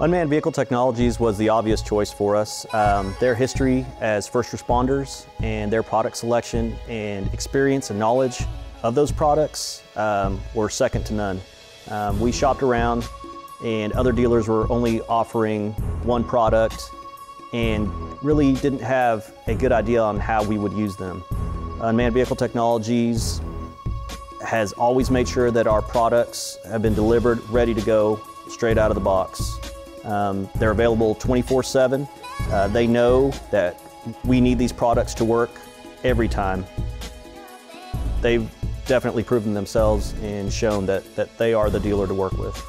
Unmanned Vehicle Technologies was the obvious choice for us. Um, their history as first responders and their product selection and experience and knowledge of those products um, were second to none. Um, we shopped around and other dealers were only offering one product and really didn't have a good idea on how we would use them. Unmanned Vehicle Technologies has always made sure that our products have been delivered ready to go straight out of the box. Um, they're available 24 7. Uh, they know that we need these products to work every time. They've definitely proven themselves and shown that, that they are the dealer to work with.